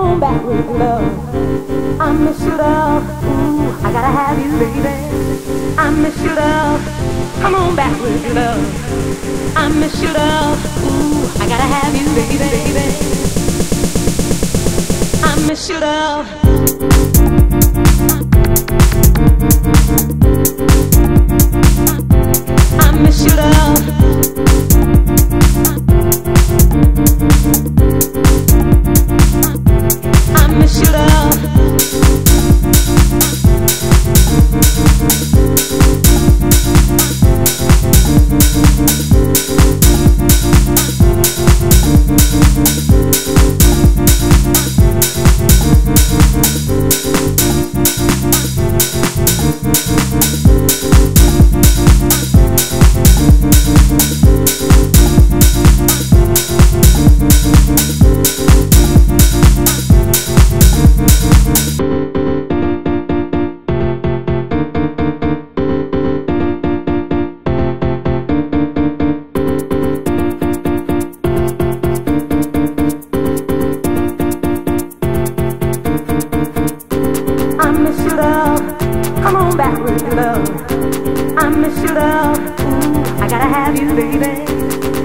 on back with love. I miss your love. Ooh, I gotta have you, baby. I miss your love. Come on back with love. I miss your love. Ooh, I gotta have you, baby, baby. I miss your love. I miss your love.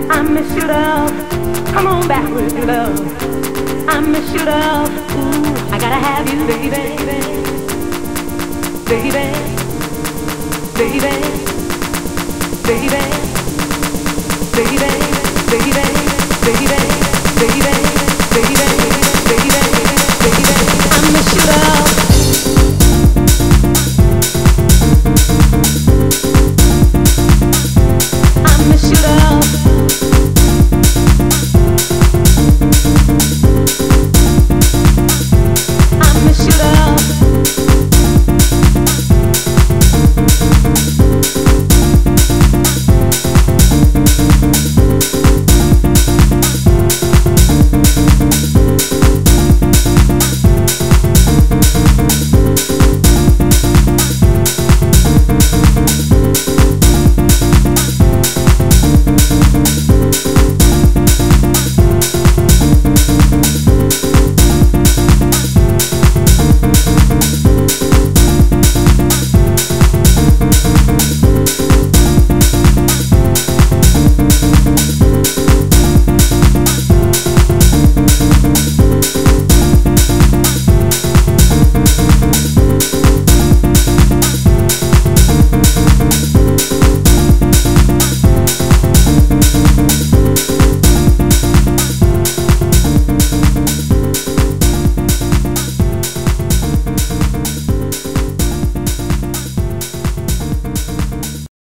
I miss your love. Come on back with your love. I miss your love. Ooh, I gotta have you, baby. Baby. Baby. Baby. Baby. Baby.